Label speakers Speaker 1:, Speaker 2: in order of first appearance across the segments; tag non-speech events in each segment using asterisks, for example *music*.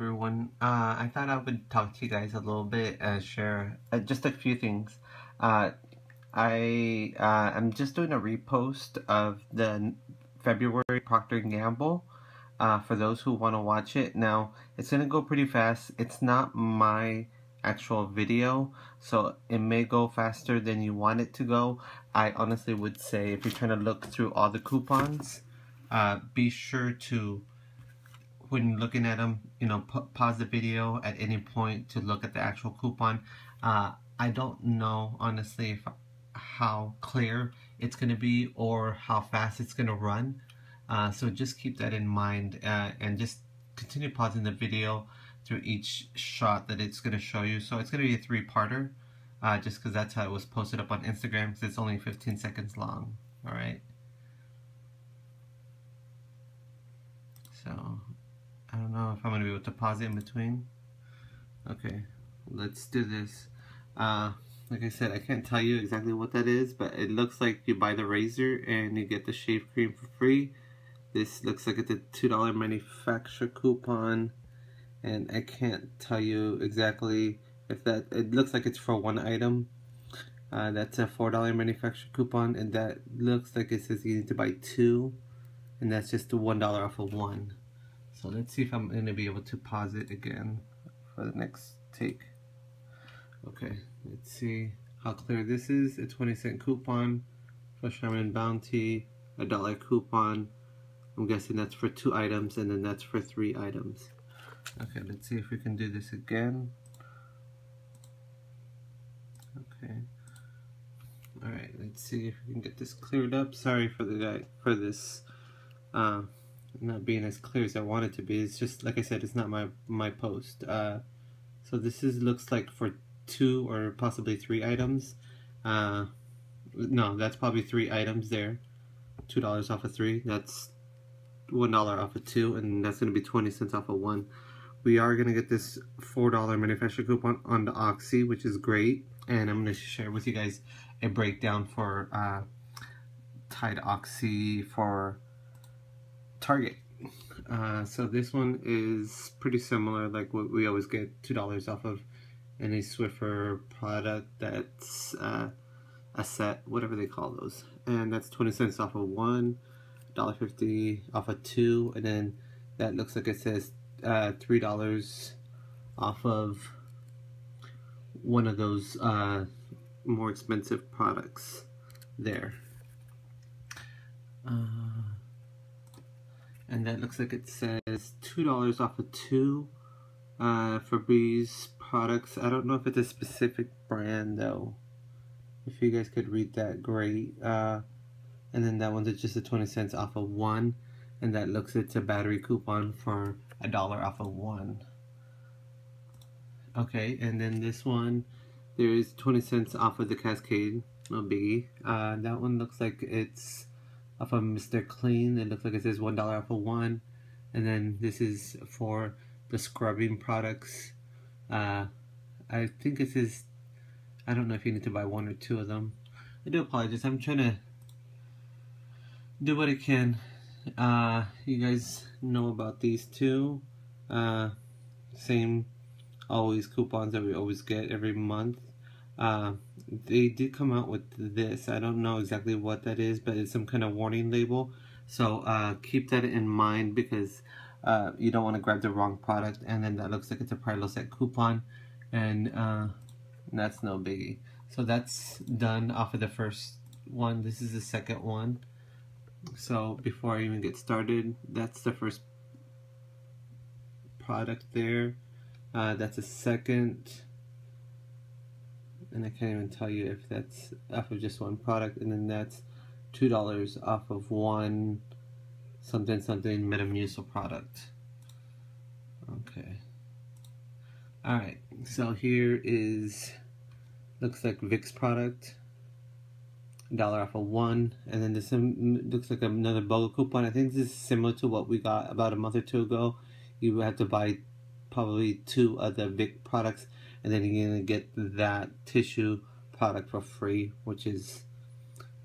Speaker 1: everyone. Uh, I thought I would talk to you guys a little bit and share uh, just a few things. Uh, I uh, am just doing a repost of the February Procter & Gamble uh, for those who want to watch it. Now, it's going to go pretty fast. It's not my actual video, so it may go faster than you want it to go. I honestly would say if you're trying to look through all the coupons, uh, be sure to when looking at them, you know, pause the video at any point to look at the actual coupon. Uh, I don't know, honestly, if, how clear it's going to be or how fast it's going to run. Uh, so just keep that in mind uh, and just continue pausing the video through each shot that it's going to show you. So it's going to be a three-parter uh, just because that's how it was posted up on Instagram because it's only 15 seconds long. All right. So I don't know if I'm to be able to pause it in between. Okay, let's do this. Uh, like I said, I can't tell you exactly what that is, but it looks like you buy the razor and you get the shave cream for free. This looks like it's a $2 manufacturer coupon, and I can't tell you exactly if that, it looks like it's for one item. Uh, that's a $4 manufacturer coupon, and that looks like it says you need to buy two, and that's just the $1 off of one. So let's see if I'm going to be able to pause it again for the next take. Okay, let's see how clear this is. A 20 cent coupon for Charmin Bounty, a dollar coupon. I'm guessing that's for two items and then that's for three items. Okay, let's see if we can do this again. Okay. Alright, let's see if we can get this cleared up. Sorry for the guy for this uh, not being as clear as I wanted to be. It's just like I said, it's not my my post. Uh, so this is looks like for two or possibly three items. Uh, no, that's probably three items there. Two dollars off of three. That's one dollar off of two, and that's gonna be twenty cents off of one. We are gonna get this four dollar manufacturer coupon on the Oxy, which is great, and I'm gonna share with you guys a breakdown for uh, Tide Oxy for Target. Uh, so this one is pretty similar, like what we always get two dollars off of any Swiffer product that's uh, a set, whatever they call those, and that's twenty cents off of one, dollar fifty off of two, and then that looks like it says uh, three dollars off of one of those uh, more expensive products there. Uh, and that looks like it says $2 off of two uh, Febreze products. I don't know if it's a specific brand though. If you guys could read that, great. Uh, and then that one's just a 20 cents off of one. And that looks it's a battery coupon for a dollar off of one. Okay, and then this one, there is 20 cents off of the Cascade. No biggie. Uh, that one looks like it's off of Mr. Clean. It looks like it says $1 off of one. And then this is for the scrubbing products. Uh, I think it says, I don't know if you need to buy one or two of them. I do apologize. I'm trying to do what I can. Uh, you guys know about these two. Uh, same always coupons that we always get every month. Uh, they did come out with this. I don't know exactly what that is, but it's some kind of warning label. So uh, keep that in mind because uh, you don't want to grab the wrong product. And then that looks like it's a Prilosec coupon. And uh, that's no biggie. So that's done off of the first one. This is the second one. So before I even get started, that's the first product there. Uh, that's a second and I can't even tell you if that's off of just one product and then that's two dollars off of one something something Metamucil product. Okay. Alright so here is looks like Vicks product. Dollar off of one and then this looks like another BOGO coupon. I think this is similar to what we got about a month or two ago. You have to buy probably two other Vicks products and then you're gonna get that tissue product for free, which is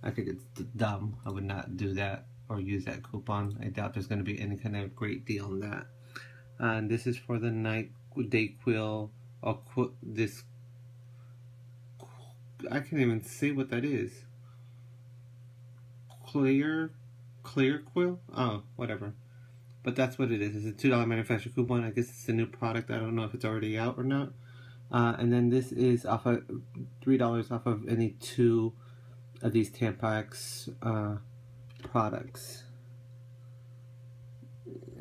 Speaker 1: I think it's dumb. I would not do that or use that coupon. I doubt there's gonna be any kind of great deal on that. and this is for the night Dayquil or qu- this. I can't even say what that is. Clear, clear quill. Oh, whatever. But that's what it is. It's a two dollar manufacturer coupon. I guess it's a new product. I don't know if it's already out or not. Uh, and then this is off of three dollars off of any two of these Tampax uh, products.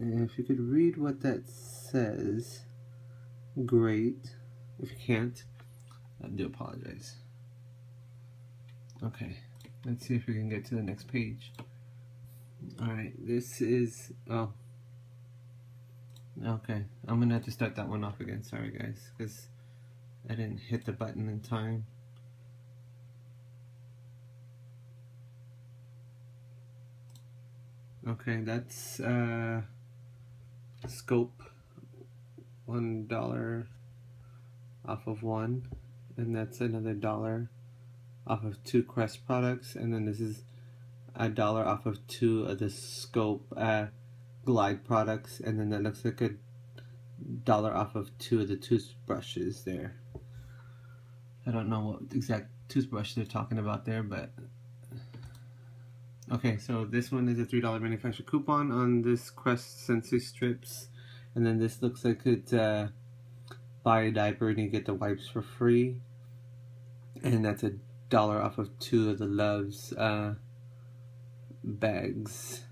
Speaker 1: If you could read what that says, great. If you can't, I do apologize. Okay, let's see if we can get to the next page. Alright, this is, oh, okay, I'm gonna have to start that one off again, sorry guys, because I didn't hit the button in time. Okay, that's uh, scope one dollar off of one, and that's another dollar off of two Crest products, and then this is a dollar off of two of the scope uh, glide products, and then that looks like a dollar off of two of the toothbrushes there. I don't know what exact toothbrush they're talking about there, but okay. So this one is a three dollar manufacturer coupon on this Crest Sensi strips, and then this looks like it's uh, buy a diaper and you get the wipes for free, and that's a dollar off of two of the Luvs uh, bags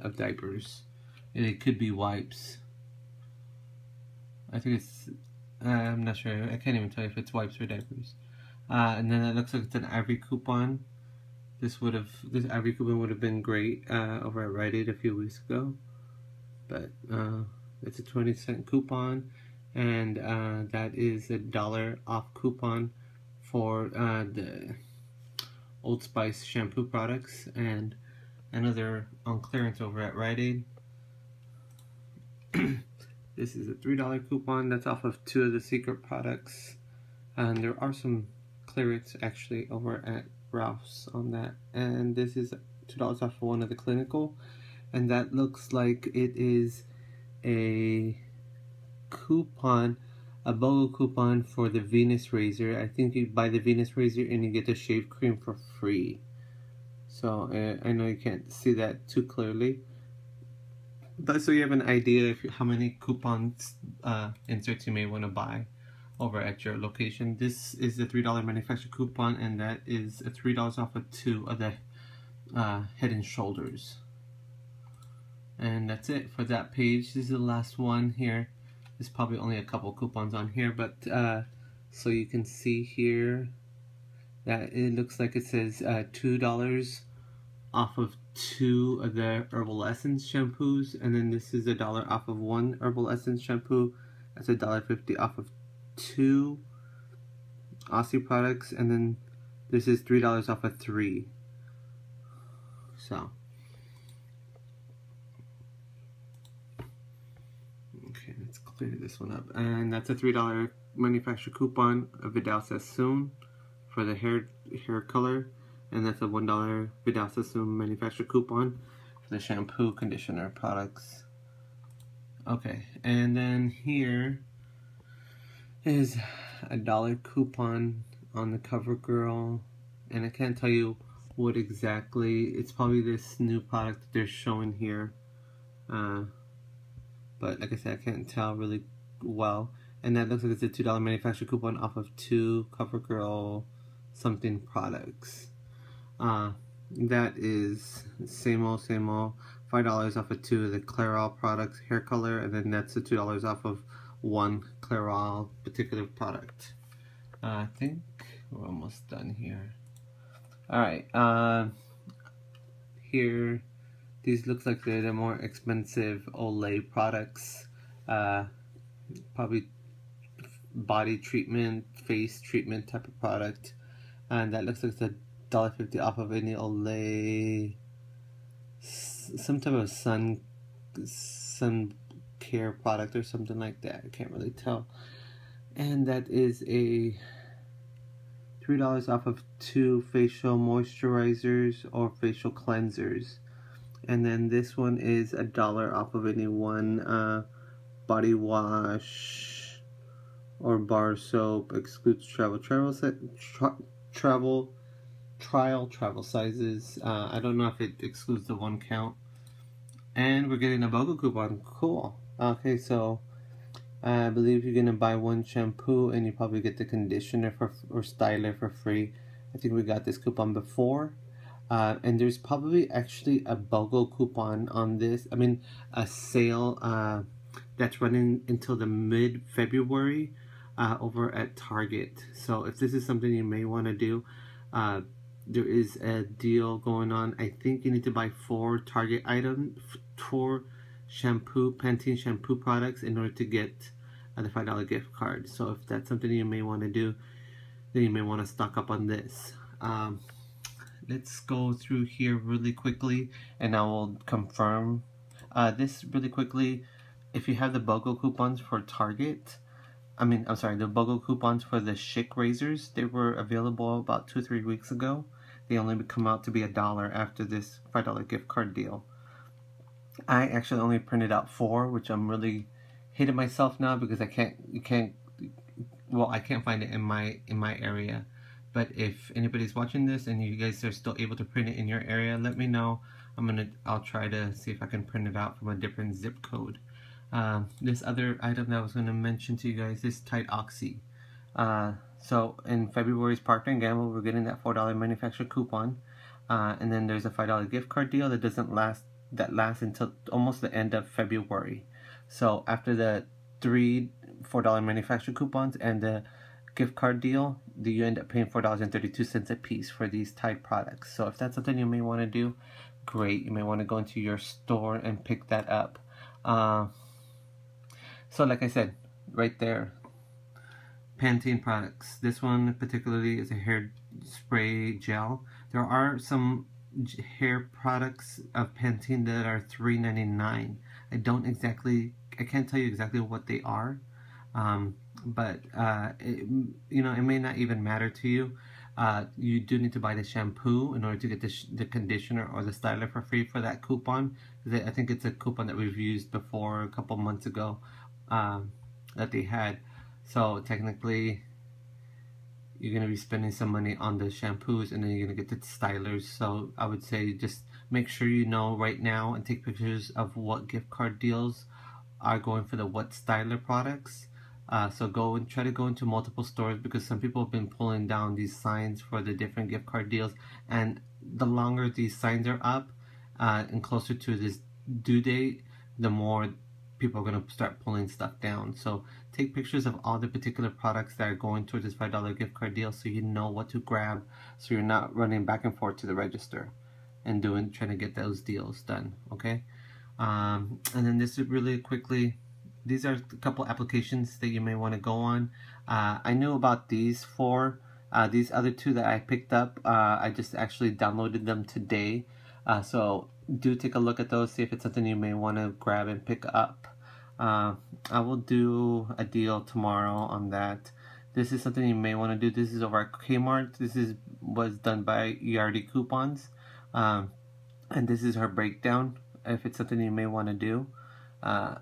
Speaker 1: of diapers, and it could be wipes. I think it's uh, I'm not sure. I can't even tell you if it's wipes or diapers. Uh, and then it looks like it's an Ivory coupon. This would have this Ivory coupon would have been great uh, over at Rite Aid a few weeks ago, but uh, it's a twenty cent coupon, and uh, that is a dollar off coupon for uh, the Old Spice shampoo products, and another on clearance over at Rite Aid. *clears throat* This is a $3 coupon that's off of two of the secret products. And there are some clearance actually over at Ralph's on that. And this is $2 off of one of the clinical. And that looks like it is a coupon, a BOGO coupon for the Venus Razor. I think you buy the Venus Razor and you get the shave cream for free. So uh, I know you can't see that too clearly so you have an idea of how many coupons uh, inserts you may want to buy over at your location. This is the $3 manufacturer coupon and that is a $3 off of two of the uh, head and shoulders. And that's it for that page. This is the last one here. There's probably only a couple coupons on here, but uh, so you can see here that it looks like it says uh, $2 off of two of the herbal essence shampoos and then this is a dollar off of one herbal essence shampoo. That's a dollar fifty off of two Aussie products and then this is three dollars off of three. So. Okay let's clear this one up. And that's a three dollar manufacturer coupon of Vidal Sassoon for the hair hair color and that's a $1 Vidal Sassoon manufacturer coupon for the shampoo conditioner products. Okay, and then here is a dollar coupon on the CoverGirl, and I can't tell you what exactly. It's probably this new product that they're showing here, uh, but like I said, I can't tell really well. And that looks like it's a two dollar manufacturer coupon off of two CoverGirl something products. Uh, that is same old, same old. $5 off of two of the Clairol products hair color, and then that's the $2 off of one Clairol particular product. Uh, I think we're almost done here. Alright, uh, here, these look like they're the more expensive Olay products. Uh, probably body treatment, face treatment type of product. And that looks like the Fifty off of any Olay, some type of sun, sun care product or something like that. I can't really tell. And that is a $3 off of two facial moisturizers or facial cleansers. And then this one is a dollar off of any one uh, body wash or bar soap, excludes travel travel set, tra travel trial travel sizes. Uh, I don't know if it excludes the one count. And we're getting a BOGO coupon. Cool. Okay, so I believe you're gonna buy one shampoo and you probably get the conditioner for or styler for free. I think we got this coupon before. Uh, and there's probably actually a BOGO coupon on this. I mean, a sale uh, that's running until the mid February uh, over at Target. So if this is something you may want to do, uh, there is a deal going on. I think you need to buy four Target items, four shampoo, Pantene shampoo products in order to get the $5 gift card. So if that's something you may want to do, then you may want to stock up on this. Um, let's go through here really quickly and I will confirm uh, this really quickly. If you have the BOGO coupons for Target, I mean, I'm sorry, the BOGO coupons for the Schick razors, they were available about two, three weeks ago. They only come out to be a dollar after this $5 gift card deal. I actually only printed out four, which I'm really hating myself now because I can't, you can't, well, I can't find it in my, in my area. But if anybody's watching this and you guys are still able to print it in your area, let me know. I'm gonna, I'll try to see if I can print it out from a different zip code. Um, this other item that I was going to mention to you guys is Tide Oxy. Uh, so in February's Procter & Gamble, we're getting that $4 manufacturer coupon. Uh, and then there's a $5 gift card deal that doesn't last, that lasts until almost the end of February. So after the three $4 manufacturer coupons and the gift card deal, you end up paying $4.32 a piece for these Tide products. So if that's something you may want to do, great. You may want to go into your store and pick that up. Uh, so like I said, right there, Pantene products. This one particularly is a hair spray gel. There are some hair products of Pantene that are $3.99. I don't exactly, I can't tell you exactly what they are, um, but uh, it, you know, it may not even matter to you. Uh, you do need to buy the shampoo in order to get the, the conditioner or the styler for free for that coupon. I think it's a coupon that we've used before a couple months ago um, that they had. So technically, you're gonna be spending some money on the shampoos, and then you're gonna get the stylers. So I would say just make sure you know right now and take pictures of what gift card deals are going for the what styler products. Uh, so go and try to go into multiple stores because some people have been pulling down these signs for the different gift card deals, and the longer these signs are up uh, and closer to this due date, the more people are going to start pulling stuff down. So take pictures of all the particular products that are going towards this $5 gift card deal so you know what to grab so you're not running back and forth to the register and doing trying to get those deals done, okay? Um, and then this is really quickly, these are a couple applications that you may want to go on. Uh, I knew about these four. Uh, these other two that I picked up, uh, I just actually downloaded them today. Uh, so do take a look at those, see if it's something you may want to grab and pick up. Uh, I will do a deal tomorrow on that. This is something you may want to do. This is over at Kmart. This is was done by ERD Coupons. Um, and this is her breakdown if it's something you may want to do. Uh,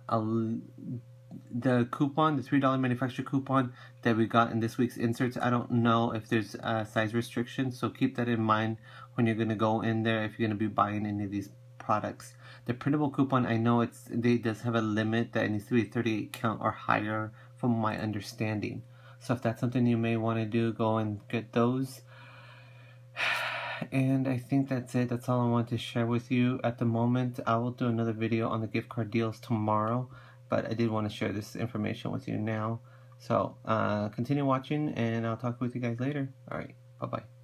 Speaker 1: the coupon, the $3 manufacturer coupon that we got in this week's inserts, I don't know if there's a size restriction, so keep that in mind when you're going to go in there if you're going to be buying any of these products. The printable coupon, I know it's they does have a limit that it needs to be 38 count or higher from my understanding. So if that's something you may want to do, go and get those. *sighs* And I think that's it. That's all I want to share with you at the moment. I will do another video on the gift card deals tomorrow, but I did want to share this information with you now. So uh, continue watching, and I'll talk with you guys later. All right, bye-bye.